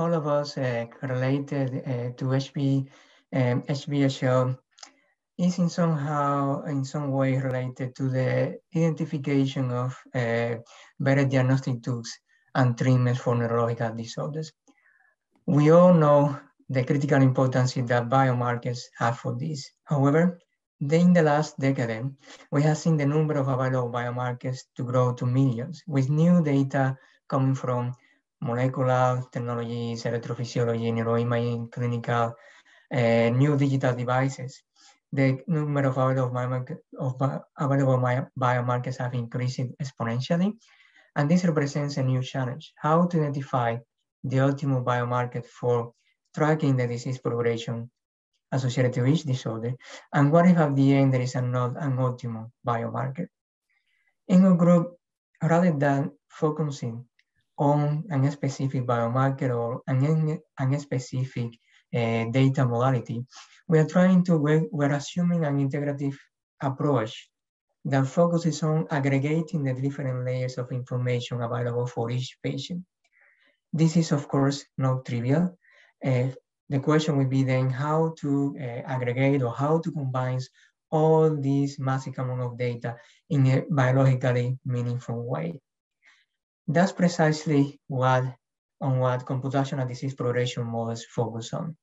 all of us uh, related uh, to HB, um, HBHL is in somehow, in some way related to the identification of uh, better diagnostic tools and treatments for neurological disorders. We all know the critical importance that biomarkers have for this. However, in the last decade, we have seen the number of available biomarkers to grow to millions, with new data coming from molecular technologies, electrophysiology, neuroimaging, clinical, uh, new digital devices. The number of available, of available biomarkers have increased exponentially, and this represents a new challenge, how to identify the optimal biomarker for tracking the disease progression associated to each disorder, and what if at the end there is not an optimal biomarker. In a group, rather than focusing on a specific biomarker or an, an specific uh, data modality, we are trying to, we're, we're assuming an integrative approach that focuses on aggregating the different layers of information available for each patient. This is, of course, not trivial. Uh, the question would be then how to uh, aggregate or how to combine all these massive amount of data in a biologically meaningful way. That's precisely what on what computational disease progression models focus on.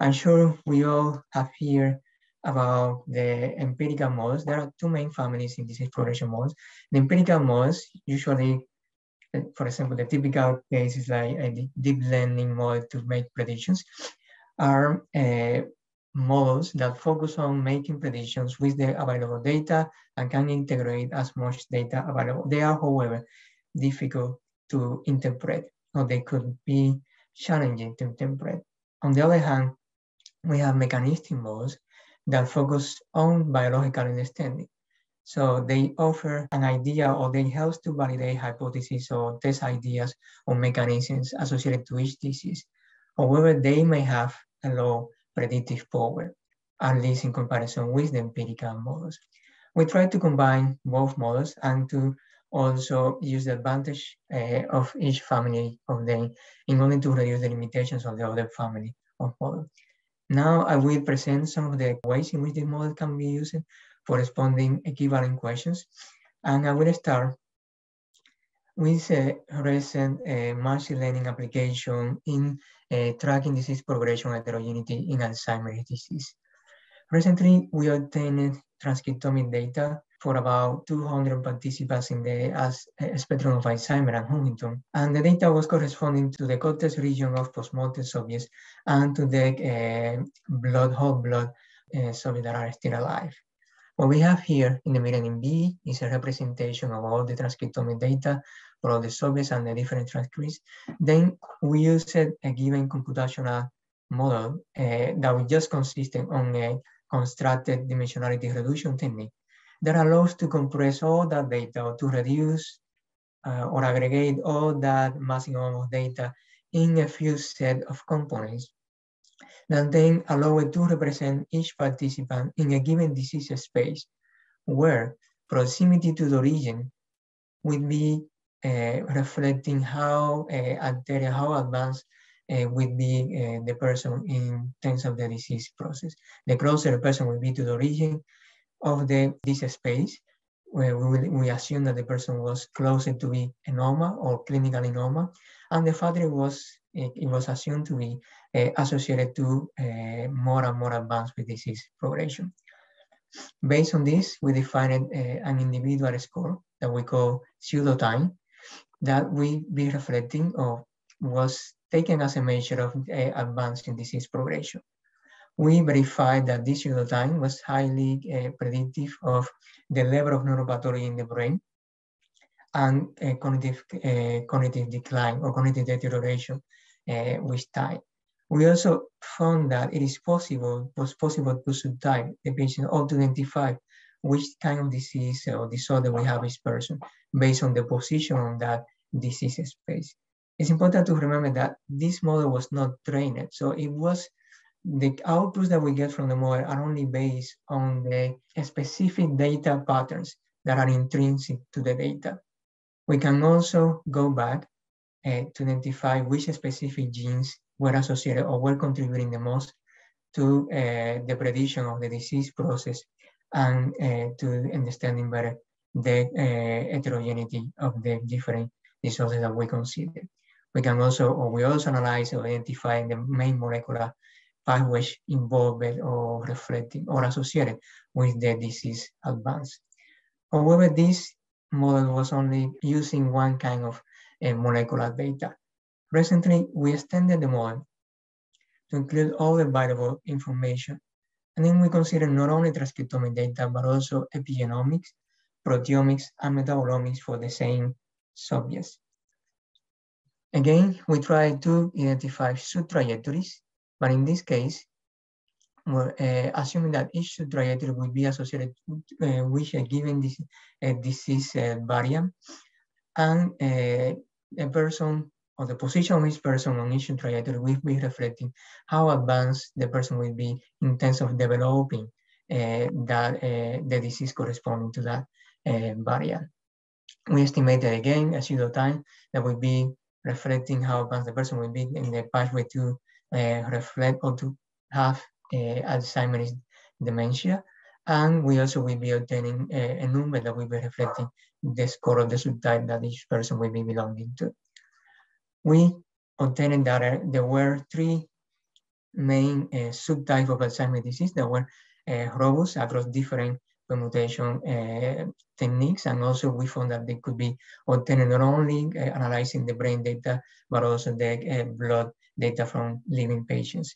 I'm sure we all have heard about the empirical models. There are two main families in disease progression models. The empirical models usually for example, the typical case is like a deep learning model to make predictions, are uh, models that focus on making predictions with the available data and can integrate as much data available. They are, however, difficult to interpret, or they could be challenging to interpret. On the other hand, we have mechanistic models that focus on biological understanding. So they offer an idea or they help to validate hypotheses or test ideas or mechanisms associated to each disease. However, they may have a low predictive power, at least in comparison with the empirical models. We try to combine both models and to also use the advantage uh, of each family of them in order to reduce the limitations of the other family of models. Now I will present some of the ways in which the model can be used for responding equivalent questions. And I will start with a recent uh, machine learning application in uh, tracking disease progression heterogeneity in Alzheimer's disease. Recently, we obtained transcriptomic data for about 200 participants in the as, uh, spectrum of Alzheimer and Huntington. And the data was corresponding to the cortex region of postmortem subjects and to the uh, blood, whole blood uh, subjects that are still alive. What we have here in the middle in B is a representation of all the transcriptomic data for all the subjects and the different transcripts. Then we used a given computational model uh, that was just consistent on a constructed dimensionality reduction technique that allows to compress all that data or to reduce uh, or aggregate all that massive amount of data in a few set of components that then allow it to represent each participant in a given disease space where proximity to the origin would be uh, reflecting how uh, how advanced uh, would be uh, the person in terms of the disease process. The closer the person will be to the origin of the disease space, where we, we assume that the person was closer to be a normal or clinically normal, and the father was it, it was assumed to be uh, associated to uh, more and more advanced with disease progression. Based on this, we defined uh, an individual score that we call pseudo time that we be reflecting or was taken as a measure of advancing disease progression. We verified that this time was highly uh, predictive of the level of neuropathology in the brain and uh, cognitive, cognitive decline or cognitive deterioration with time. We also found that it is possible, was possible to subtype the patient or to identify which kind of disease or disorder we have each person based on the position on that disease space. It's important to remember that this model was not trained. So it was the outputs that we get from the model are only based on the specific data patterns that are intrinsic to the data. We can also go back uh, to identify which specific genes were associated or were contributing the most to uh, the prediction of the disease process and uh, to understanding better the uh, heterogeneity of the different disorders that we consider. We can also, or we also analyze or identify the main molecular pathways involved or reflecting or associated with the disease advance. However, this model was only using one kind of uh, molecular data. Recently, we extended the model to include all the available information. And then we consider not only transcriptomic data, but also epigenomics, proteomics, and metabolomics for the same subjects. Again, we try to identify sub-trajectories, but in this case, we're uh, assuming that each trajectory will be associated uh, with a given dis uh, disease variant, and a person or the position of each person on each trajectory will be reflecting how advanced the person will be in terms of developing uh, that uh, the disease corresponding to that uh, variant. We estimated again a pseudo time that will be reflecting how advanced the person will be in the pathway to reflect or to have Alzheimer's dementia. And we also will be obtaining a, a number that will be reflecting the score of the subtype that each person will be belonging to we obtained that there were three main uh, subtypes of Alzheimer's disease that were uh, robust across different permutation uh, techniques. And also we found that they could be obtained not only uh, analyzing the brain data, but also the uh, blood data from living patients.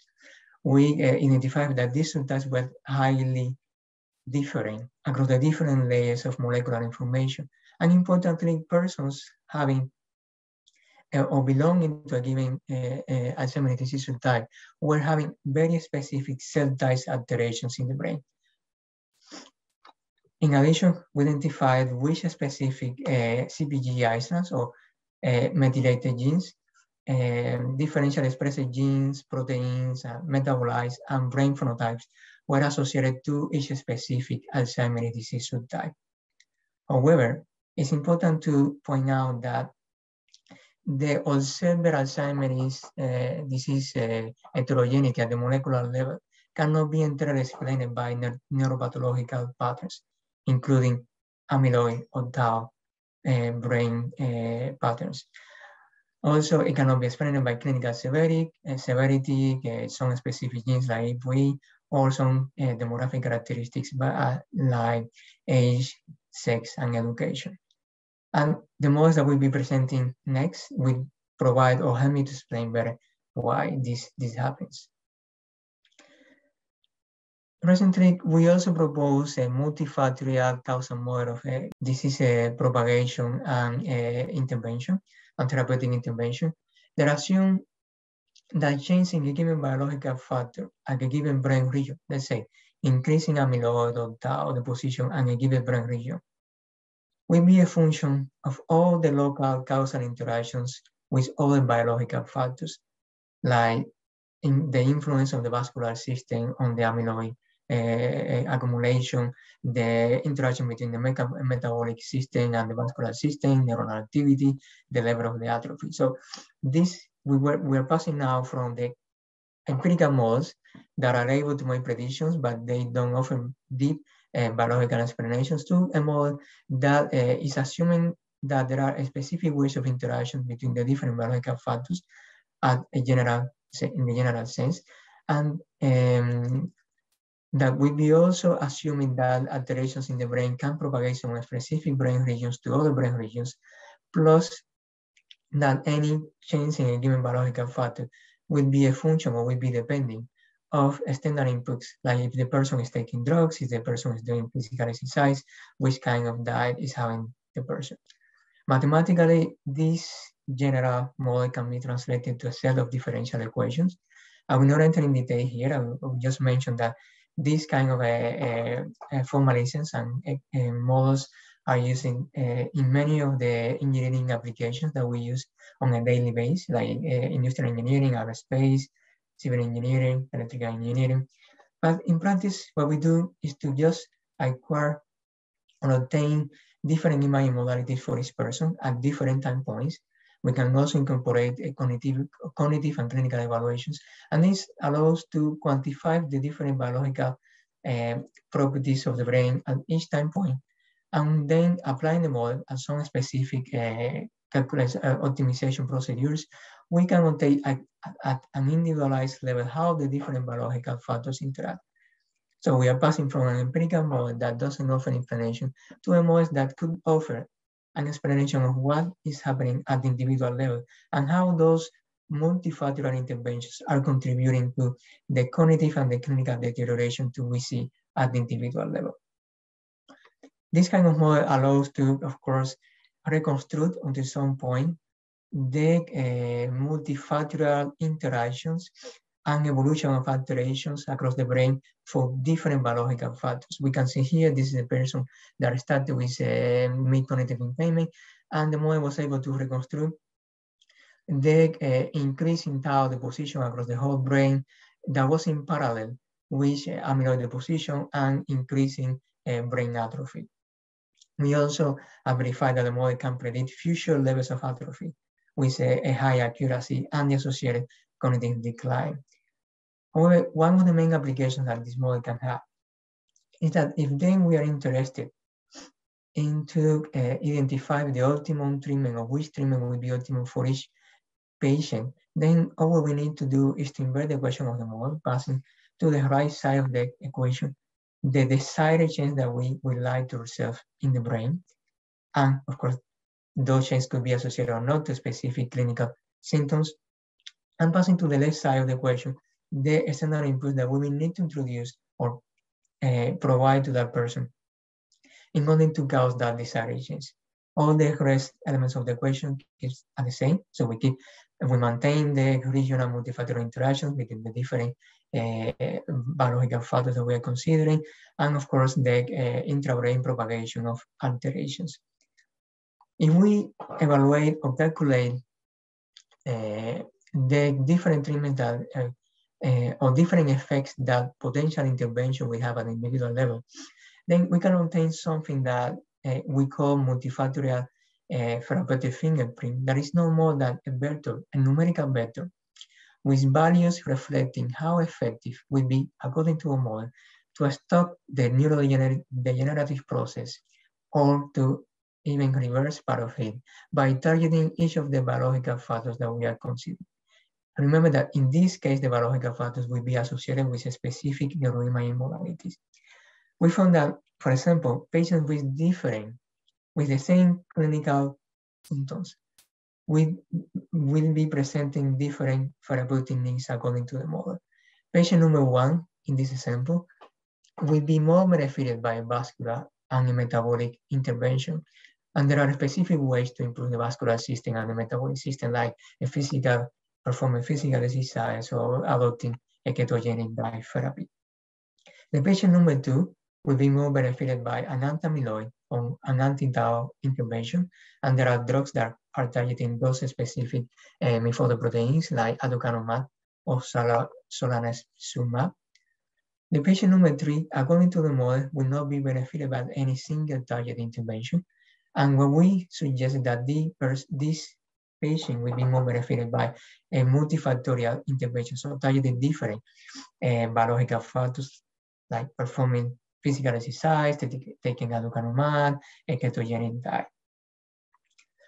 We uh, identified that these subtypes were highly different across the different layers of molecular information. And importantly, persons having uh, or belonging to a given uh, uh, Alzheimer's disease type were having very specific cell type alterations in the brain. In addition, we identified which specific uh, CPG islands or uh, methylated genes, um, differential expressed genes, proteins, uh, metabolites, and brain phenotypes were associated to each specific Alzheimer's disease subtype. However, it's important to point out that the observed Alzheimer's uh, disease uh, heterogeneity at the molecular level cannot be entirely explained by ne neuropathological patterns, including amyloid or tau uh, brain patterns. Also, it cannot be explained by clinical severity, uh, severity uh, some specific genes like APOE, or some demographic characteristics like age, sex, and education. And the models that we'll be presenting next will provide or help me to explain better why this, this happens. Recently, we also propose a multifactorial causal model of uh, disease uh, propagation and uh, intervention and therapeutic intervention. That assume that changing a given biological factor at a given brain region, let's say increasing amyloid or tau deposition and a given brain region, will be a function of all the local causal interactions with other biological factors, like in the influence of the vascular system on the amyloid accumulation, the interaction between the metabolic system and the vascular system, neuronal activity, the level of the atrophy. So this, we were, we're passing now from the empirical models that are able to make predictions, but they don't often deep uh, biological explanations to a model that uh, is assuming that there are specific ways of interaction between the different biological factors at a general, in the general sense. And um, that would be also assuming that alterations in the brain can propagate from specific brain regions to other brain regions, plus that any change in a given biological factor would be a function or would be depending of standard inputs, like if the person is taking drugs, if the person is doing physical exercise, which kind of diet is having the person. Mathematically, this general model can be translated to a set of differential equations. I will not enter in detail here. I will just mention that these kind of uh, uh, formalisms and uh, models are using uh, in many of the engineering applications that we use on a daily basis, like uh, industrial engineering, aerospace, civil engineering, electrical engineering. But in practice, what we do is to just acquire or obtain different imaging modalities for each person at different time points. We can also incorporate cognitive, cognitive and clinical evaluations. And this allows to quantify the different biological uh, properties of the brain at each time point, and then applying the model and some specific uh, calculation uh, optimization procedures, we can obtain at, at, an individualized level how the different biological factors interact. So we are passing from an empirical model that doesn't offer information to a model that could offer an explanation of what is happening at the individual level and how those multifactorial interventions are contributing to the cognitive and the clinical deterioration to we see at the individual level. This kind of model allows to, of course, reconstruct until some point the uh, multifactorial interactions and evolution of alterations across the brain for different biological factors. We can see here, this is a person that started with uh, mild cognitive impairment, and the model was able to reconstruct the uh, increase in tau deposition across the whole brain that was in parallel with uh, amyloid deposition and increasing uh, brain atrophy. We also verified that the model can predict future levels of atrophy with a, a high accuracy and the associated cognitive decline. However, one of the main applications that this model can have is that if then we are interested into uh, identify the optimum treatment or which treatment would be optimum for each patient, then all we need to do is to invert the equation of the model, passing to the right side of the equation the desired change that we would like to resolve in the brain. And of course, those changes could be associated or not to specific clinical symptoms. And passing to the left side of the equation, the standard input that we will need to introduce or uh, provide to that person in order to cause that desired change. All the rest elements of the equation is are the same. So we keep we maintain the regional multifactorial interactions between the different uh, biological factors that we are considering, and of course the uh, intrabrain propagation of alterations. If we evaluate or calculate uh, the different treatments that uh, or different effects that potential intervention we have at individual level, then we can obtain something that uh, we call multifactorial uh, therapeutic fingerprint that is no more than a vector, a numerical vector, with values reflecting how effective will be, according to a model, to stop the neurodegenerative process or to even reverse part of it by targeting each of the biological factors that we are considering. Remember that in this case, the biological factors will be associated with specific neuroimaging modalities. We found that, for example, patients with different with the same clinical symptoms will, will be presenting different therapeutic needs according to the model. Patient number one in this example will be more benefited by vascular and a metabolic intervention. And there are specific ways to improve the vascular system and the metabolic system, like a physical, performing physical exercise or adopting a ketogenic diet therapy. The patient number two will be more benefited by an anti-amyloid on an anti-tau intervention, and there are drugs that are targeting those specific uh, proteins like aducanumab or solanezumab. The patient number three, according to the model, will not be benefited by any single target intervention. And when we suggest that the this patient will be more benefited by a multifactorial intervention, so targeting different uh, biological factors like performing physical exercise, taking a aducanumab, a ketogenic diet.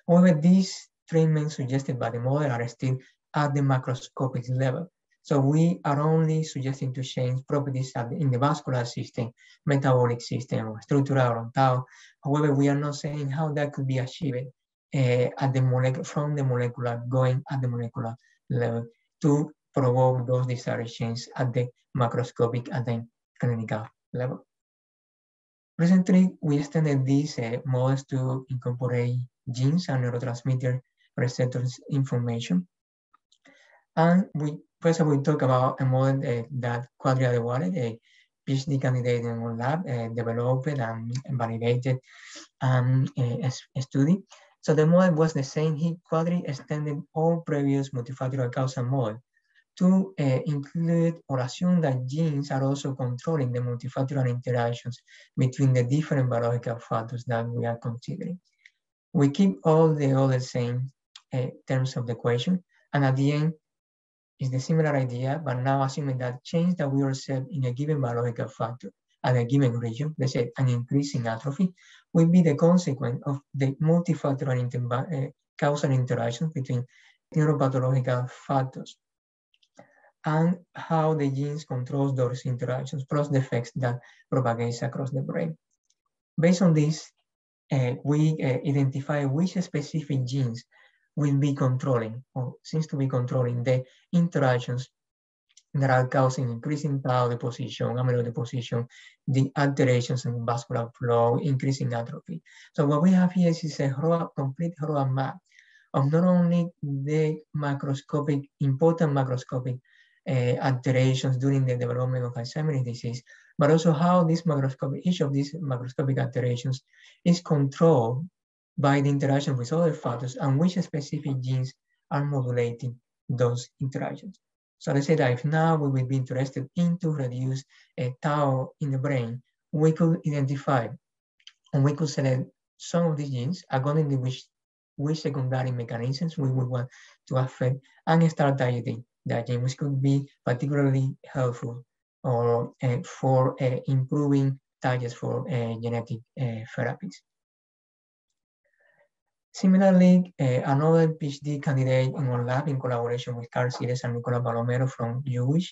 However, these treatments suggested by the model are still at the macroscopic level. So we are only suggesting to change properties in the vascular system, metabolic system, or structural tau. However, we are not saying how that could be achieved at the molecular, from the molecular, going at the molecular level to provoke those desired changes at the macroscopic and then clinical level. Recently, we extended these uh, models to incorporate genes and neurotransmitter receptors information. And we first we talk about a model uh, that Quadri Adewale, a PhD candidate in our lab, uh, developed and validated um, study. So the model was the same. He Quadri extended all previous multifactorial causal model to uh, include or assume that genes are also controlling the multifactorial interactions between the different biological factors that we are considering. We keep all the other same uh, terms of the equation. And at the end, is the similar idea, but now assuming that change that we observe in a given biological factor at a given region, let's say an increase in atrophy, will be the consequence of the multifactorial inter uh, causal interaction between neuropathological factors and how the genes controls those interactions plus the effects that propagates across the brain. Based on this, uh, we uh, identify which specific genes will be controlling or seems to be controlling the interactions that are causing increasing tau deposition, amyloid deposition, the alterations in vascular flow, increasing atrophy. So what we have here is a road, complete road map of not only the macroscopic, important macroscopic uh, alterations during the development of Alzheimer's disease, but also how this macroscopic, each of these macroscopic alterations is controlled by the interaction with other factors and which specific genes are modulating those interactions. So let's say that if now we will be interested in to reduce a tau in the brain, we could identify and we could select some of these genes according to which, which secondary mechanisms we would want to affect and start dieting that gene, which could be particularly helpful or uh, for uh, improving targets for uh, genetic therapies. Similarly, uh, another PhD candidate in our lab in collaboration with Karl Zilles and Nicola Palomero from Jülich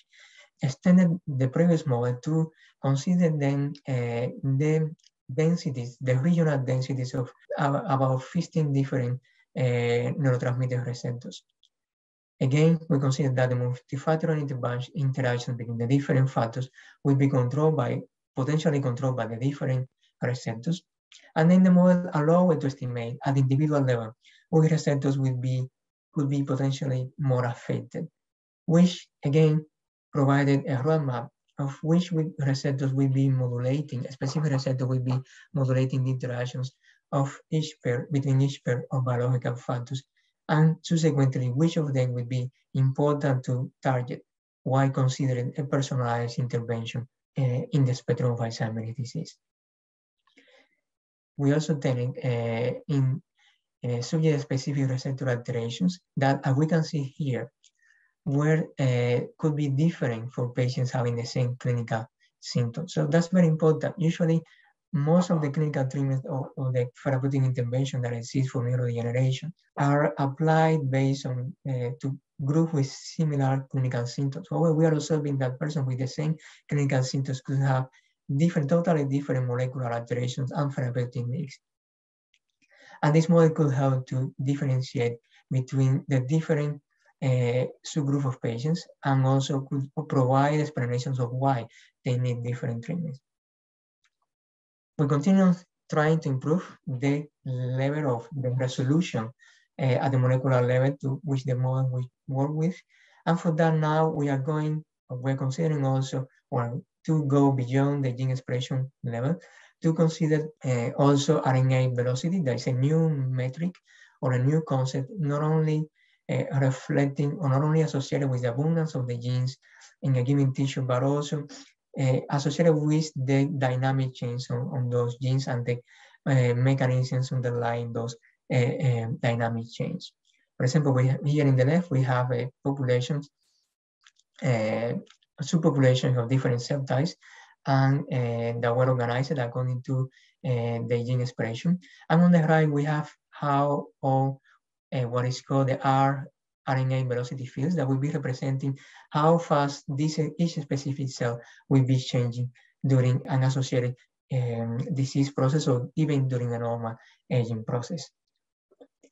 extended the previous model to consider then uh, the densities, the regional densities of about 15 different uh, neurotransmitter receptors. Again, we consider that the multifactorial interaction between the different factors will be controlled by, potentially controlled by the different receptors and then the model allowed to estimate at individual level which receptors will be could be potentially more affected, which again provided a roadmap of which receptors will be modulating, a specific receptor will be modulating the interactions of each pair between each pair of biological factors, and subsequently which of them will be important to target while considering a personalized intervention uh, in the spectrum of Alzheimer's disease we also uh, in uh, subject-specific receptor alterations that, as we can see here, where uh, could be different for patients having the same clinical symptoms. So that's very important. Usually, most of the clinical treatments or, or, the therapeutic intervention that exists for neurodegeneration are applied based on uh, to group with similar clinical symptoms. However, we are observing that person with the same clinical symptoms could have different, totally different molecular alterations and therapeutic mix. And this model could help to differentiate between the different uh, subgroup of patients and also could provide explanations of why they need different treatments. We continue trying to improve the level of the resolution uh, at the molecular level to which the model we work with. And for that now we are going, we're considering also, or to go beyond the gene expression level to consider uh, also RNA velocity. That is a new metric or a new concept, not only uh, reflecting or not only associated with the abundance of the genes in a given tissue, but also uh, associated with the dynamic change on, on those genes and the uh, mechanisms underlying those uh, dynamic change. For example, we here in the left, we have a population subpopulations of different cell types and uh, that were organized according to uh, the gene expression. And on the right, we have how all uh, what is called the R RNA velocity fields that will be representing how fast this each specific cell will be changing during an associated um, disease process or even during a normal aging process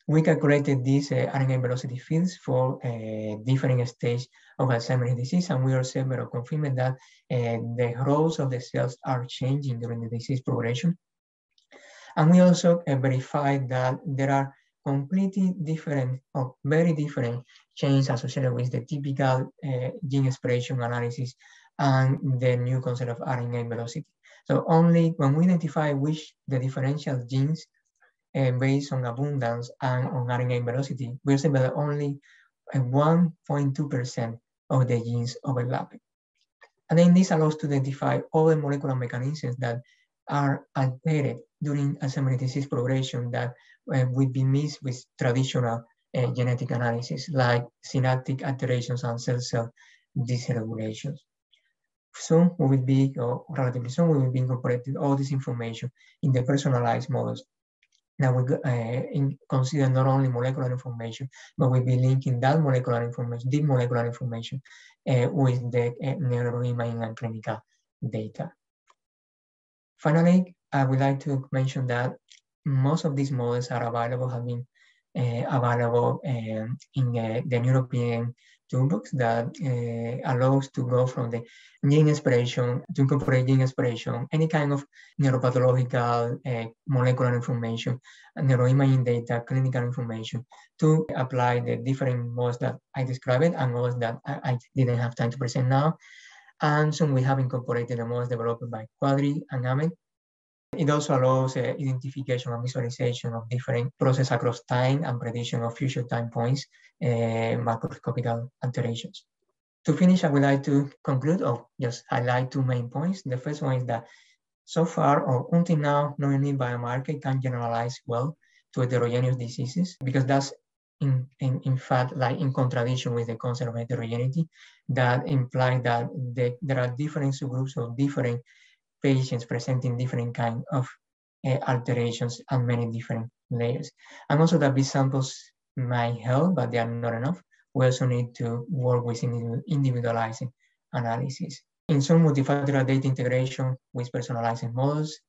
we calculated these uh, RNA velocity fields for uh, different stages of Alzheimer's disease, and we also confirmed that uh, the roles of the cells are changing during the disease progression. And we also uh, verified that there are completely different or very different chains associated with the typical uh, gene expression analysis and the new concept of RNA velocity. So only when we identify which the differential genes uh, based on abundance and on RNA velocity, we see that only 1.2% of the genes overlap. And then this allows to identify all the molecular mechanisms that are altered during Alzheimer's disease progression that uh, would be missed with traditional uh, genetic analysis like synaptic alterations and cell-cell dysregulations. Soon we will be, or relatively soon, we will be incorporating all this information in the personalized models that we uh, consider not only molecular information, but we'll be linking that molecular information, deep molecular information, uh, with the uh, neuroimaging and clinical data. Finally, I would like to mention that most of these models are available, have been uh, available um, in uh, the NeuroPM toolbox that uh, allows to go from the gene expression to incorporate gene expression, any kind of neuropathological uh, molecular information, neuroimaging data, clinical information to apply the different models that I described and models that I, I didn't have time to present now. And so we have incorporated the models developed by Quadri and Ahmed it also allows uh, identification and visualization of different processes across time and prediction of future time points, uh, macroscopic alterations. To finish, I would like to conclude or just highlight two main points. The first one is that so far or until now, no any biomarker can generalize well to heterogeneous diseases because that's in, in, in fact like in contradiction with the concept of heterogeneity that implies that the, there are different subgroups of different patients presenting different kind of uh, alterations and many different layers. And also that these samples might help, but they are not enough. We also need to work with individualizing analysis. In some multifactorial data integration with personalizing models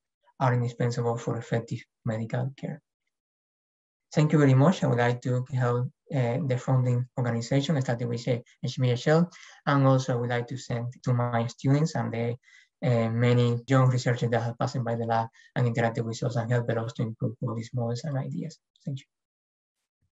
are indispensable for effective medical care. Thank you very much. I would like to help uh, the funding organization, starting with HBHL, and also I would like to send to my students and the uh, many young researchers that have passed by the lab and interacted with us and helped us to improve all these models and ideas. Thank you.